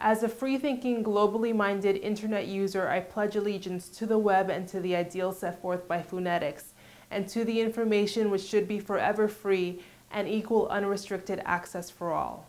As a free thinking, globally minded internet user, I pledge allegiance to the web and to the ideals set forth by funetics, and to the information which should be forever free and equal unrestricted access for all.